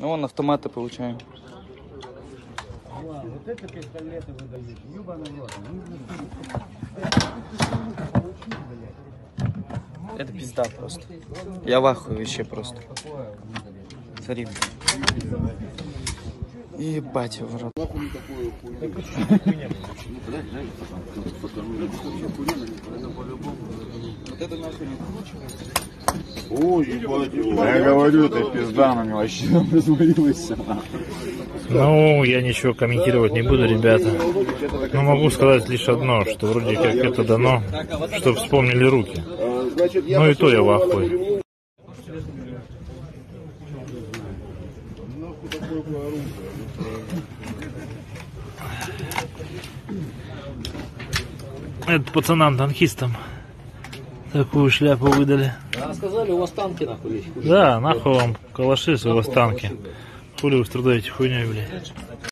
Ну, вон автоматы получаем. Это пистолеты выдают. Ёбаный рот. Это пизда просто. Я в ахуе вообще просто. Смотри. Ебать в рот. Ой, ебать его. Я говорю, это пизда на него вообще развалилась. Ну, я ничего комментировать не буду, ребята. Но могу сказать лишь одно, что вроде как это дано, чтобы вспомнили руки. Ну и то я в ахуе. Это пацанам-танкистам такую шляпу выдали. А сказали, у вас танки нахуй есть. Да, нахуй вам калаши, у вас танки. Хули вы страдаете хуйней, блядь.